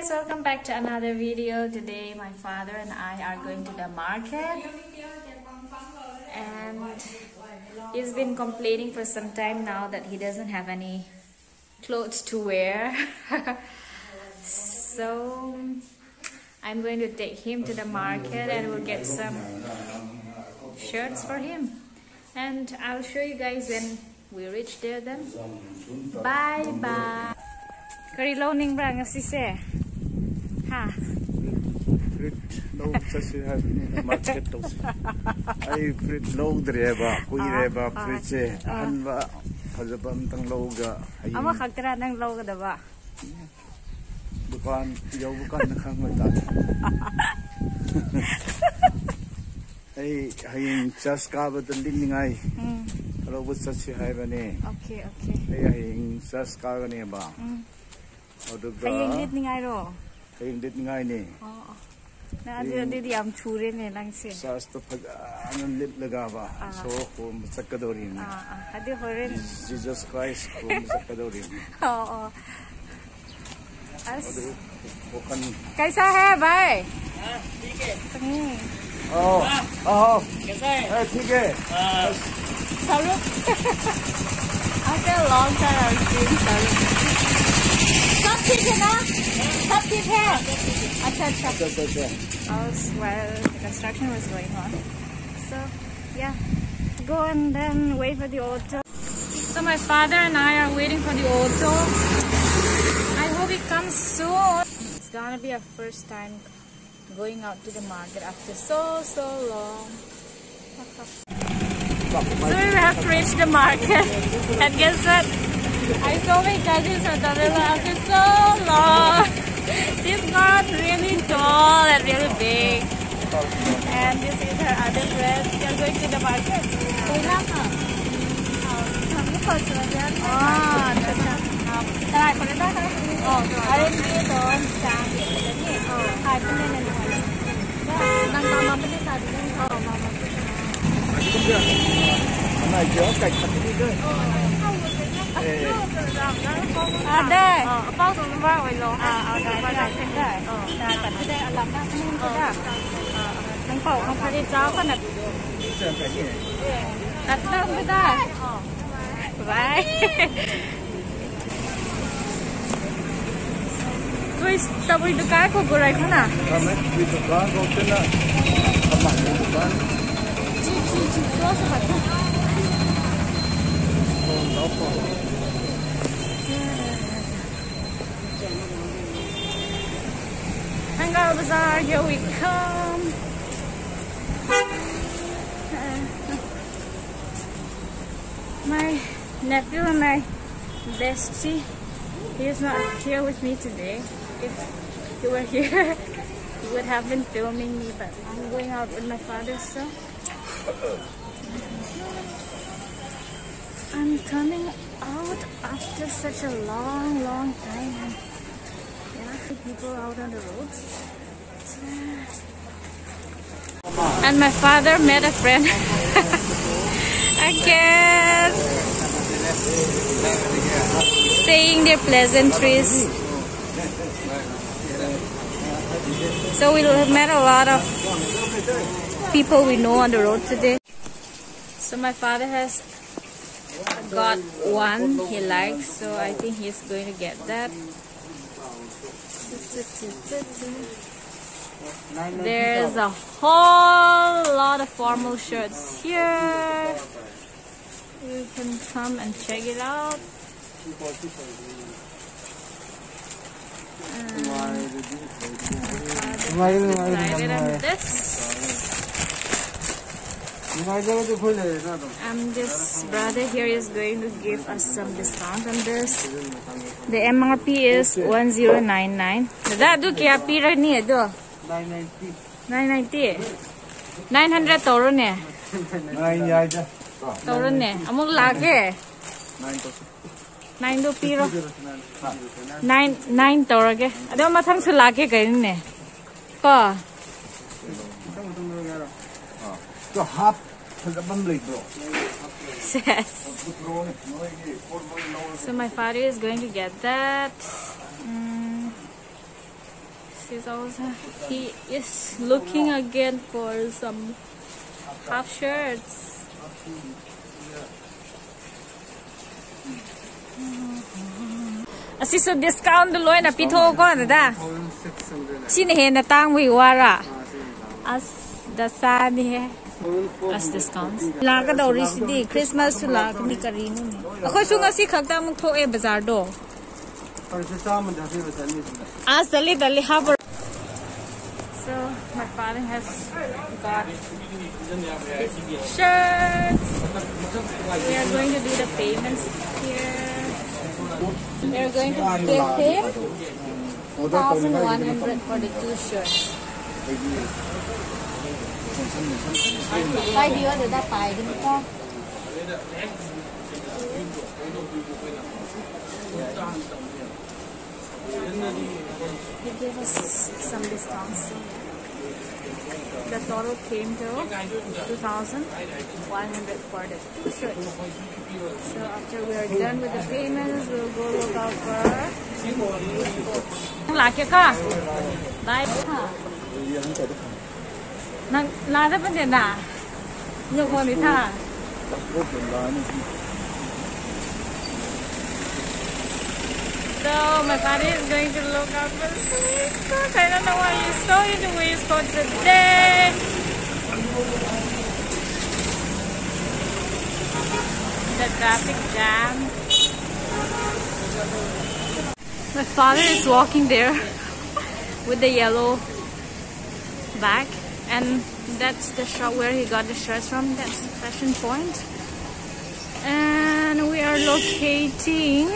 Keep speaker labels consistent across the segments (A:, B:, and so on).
A: guys welcome back to another video. Today my father and I are going to the market. And he's been complaining for some time now that he doesn't have any clothes to wear. So I'm going to take him to the market and we'll get some shirts for him. And I'll show you guys when we reach there then. Bye bye Karilaw
B: ning brang si se. Huh. I frit low dreba, kui reba, fritse, hanva, hazabam tang loga.
A: Ama kakra nang loga daba.
B: Bukan, yo bukan nakang mata. Ay, haying chas ka ba
A: tanding ngay?
B: Kalau bus sasi hai ba ne?
A: Okay, okay.
B: Ay, haying chas ka ba ne ba?
A: Haying lit ngay
B: ro.
A: Kainit nga ini. oh. Eh. Oh, na
B: di am chure ne
A: lang se.
B: Sas to pag ah, anong lit lagava. Ah. So
A: ah, ko masakadorin. Ah, hadi horen.
B: Jesus Christ ko
A: masakadorin. Oo. oh. Oh, कैसा है भाई ठीक
B: oh. Oh, ओह कैसा है ठीक है
A: Saluk after a long time I was doing Saluk stop taking off सब ठीक है अच्छा अच्छा
B: अच्छा अच्छा अच्छा
A: I was while the construction was going on. So yeah, go and then wait for the auto. So my father and I are waiting for the auto. I hope it comes soon. It's gonna be our first time going out to the market after so so long. So we have reached the market and guess what? I saw my cousins from Tamila after so long. This got really tall and really big. And this is her other friend. We are going to the market. Ah, à đây bao giờ nó rồi à à đây đây đây đây đây bạn cái đây ăn làm đang mua cái
B: đó nó bảo không phải đi
A: giáo con này đặt đâu cái đó vậy tôi tao được cái
B: của người khác nè không ấy đi được
A: cái của tên là không phải đi được
B: cái chỉ chỉ
A: chỉ Bazaar, here we come. My nephew and my bestie, he is not here with me today. If he were here, he would have been filming me, but I'm going out with my father, so. I'm coming out after such a long, long time. Yeah, people out on the roads. And my father met a friend. Again. Saying their pleasantries. So we met a lot of people we know on the road today. So my father has got one he likes, so I think he's going to get that. There's a whole lot of formal shirts here. You can come and check it out. And this. And this brother here is going to give us some discount on this. The MRP is 1099. Dada, do kaya pira niya do? 990. 900 toro niya.
B: Nine ya aja.
A: Toro niya. Among laki.
B: Nine to.
A: 9 do piro. 9 9 toro ke. Ado mathang su laki kayo niya. Ko.
B: So half. Phajabam late bro.
A: Says. So my father is going to get that. Is also he is looking again for some half shirts. Asiso discount loy na pitho ko na da. Sine he na tang wi wara. As the sa ni he. As discounts. La ka do ri si di Christmas su la ka ni ka ni. Akhoi su ngasi khakta muk tho e bazar do. As dali dali have So my father has got his shirts. We are going to do the payments here. We are going to give him thousand one hundred for the two shirts. ไปดีว่าเดี๋ยวได้ไปดิมั้งก็ he gave us some discounts. So the total came to 2,100 for the two shirts. So after we are done with the payments, we'll go look out for Laki ka? Bye. Nang lada pa din na. Yung mo ni ta. So my father is going to look out for waistcoat. I don't know why you saw in the waistcoat today. The traffic jam. My father is walking there with the yellow bag and that's the shop where he got the shirts from. That's Fashion Point. And we are locating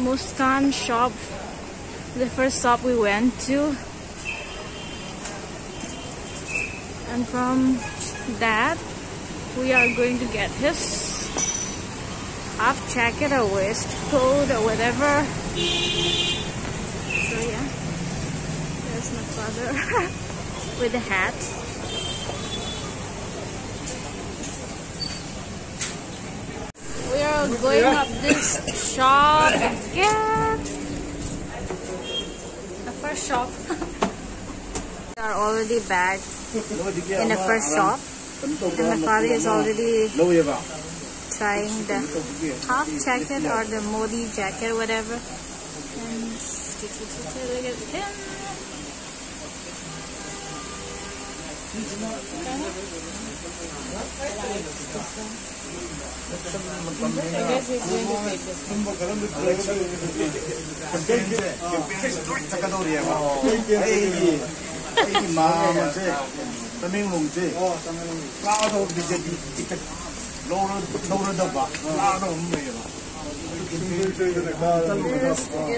A: Muskan shop, the first stop we went to. And from that, we are going to get his half jacket or waistcoat or whatever. So yeah, there's my father with the hat. Going up this shop again. The first shop. we are already back in the first shop. And my father is already trying the half jacket or the Modi jacket, whatever. And look at him. Is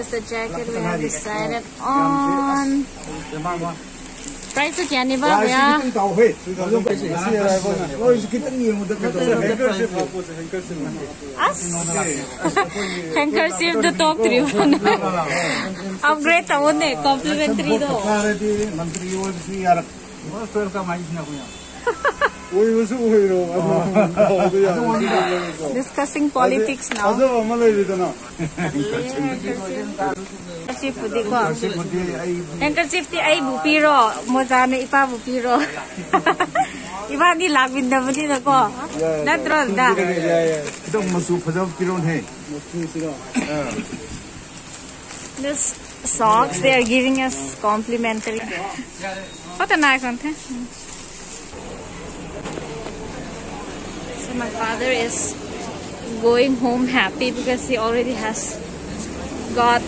A: the jacket we decided on. Cái sự kiện này vào vậy à? Tàu hết, tàu không phải chỉ là vậy. Ôi, cái tất nhiên một cái tàu hết cơ sự. Handkerchief the top three one. Upgrade tàu này complimentary đó. Menteri, menteri, orang si Arab. Most welcome, ayisnya punya. Discussing politics now. Handkerchief pudi ko. Handkerchief ti ay bupiro. Moza na ipa bupiro. Iba ni labin na budi na ko. Natron da. Ito masu padaw piron hai. This socks they are giving us complimentary. What a nice one. So my father is going home happy because he already has got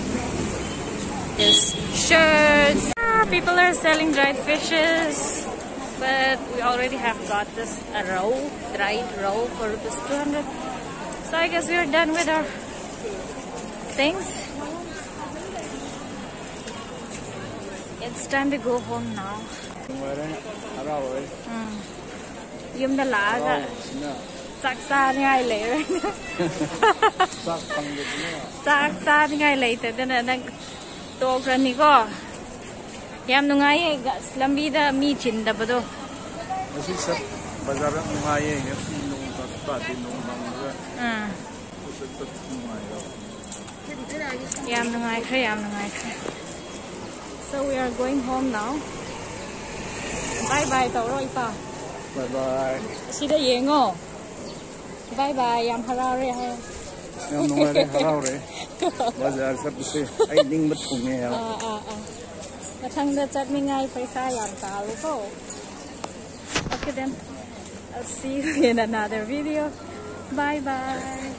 A: his shirts. Ah, people are selling dried fishes, but we already have got this a row, dried row for rupees 200. So I guess we are done with our things. It's time to go home now. Yum da laga. ซั Sạc xa ngay lấy Sạc xa ngay lấy Thế nên là đang Tô gần này có. Yam nung ai Làm bi da mi chin da bado
B: Masi sắp Bazar nung
A: ai
B: Happy nung
A: Tata di nung Mangra Ah Yam nung ai khay Yam nung ai khay So we are going home now. Bye bye tàu rồi pa
B: Bye bye.
A: Xin đã yên ngô باي باي يا محراري هاي يا محراري حراري بازار سبسي اي دين بتخوني يا اه اه اه متخن ده تات مين اي بيسا يا متعالو كو Okay then, I'll see you in another video. Bye bye.